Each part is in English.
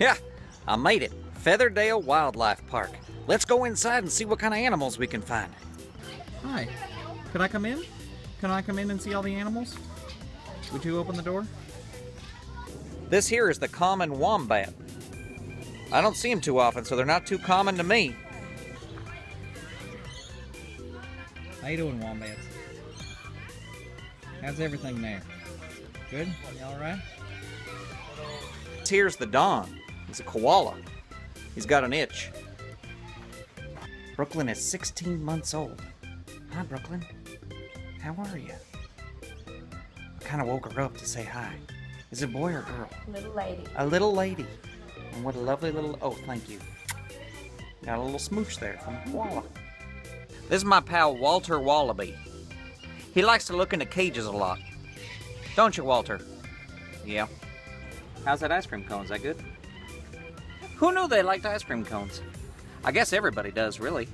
Yeah, I made it. Featherdale Wildlife Park. Let's go inside and see what kind of animals we can find. Hi. Can I come in? Can I come in and see all the animals? Would you open the door? This here is the common wombat. I don't see them too often, so they're not too common to me. How you doing, wombats? How's everything there? Good? You all right? Here's the Don. He's a koala. He's got an itch. Brooklyn is 16 months old. Hi, Brooklyn. How are you? I kind of woke her up to say hi. Is it a boy or girl? Little lady. A little lady. And what a lovely little. Oh, thank you. Got a little smooch there from Koala. This is my pal Walter Wallaby. He likes to look into cages a lot. Don't you, Walter? Yeah. How's that ice cream cone? Is that good? Who knew they liked ice cream cones? I guess everybody does, really.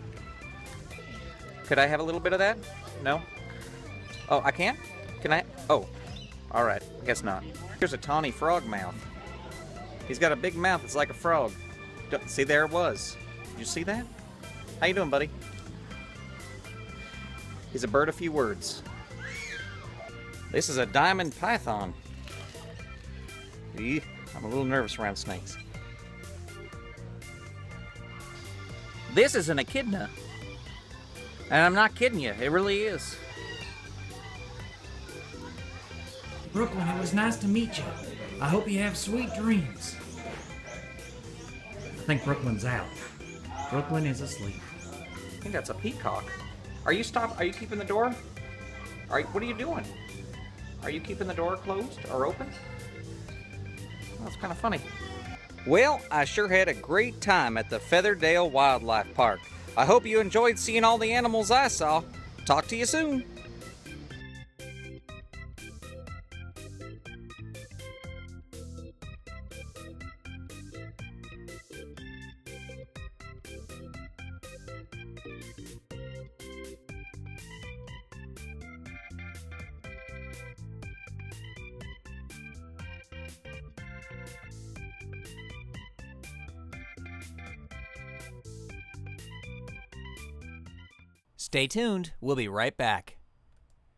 Could I have a little bit of that? No? Oh, I can't? Can I? Oh, all right. Guess not. Here's a tawny frog mouth. He's got a big mouth. It's like a frog. See, there it was. Did you see that? How you doing, buddy? He's a bird of few words. This is a diamond python. I'm a little nervous around snakes. This is an echidna. And I'm not kidding you, it really is. Brooklyn, it was nice to meet you. I hope you have sweet dreams. I think Brooklyn's out. Brooklyn is asleep. I think that's a peacock. Are you stop? Are you keeping the door? Are you, what are you doing? Are you keeping the door closed or open? That's kind of funny. Well, I sure had a great time at the Featherdale Wildlife Park. I hope you enjoyed seeing all the animals I saw. Talk to you soon. Stay tuned. We'll be right back.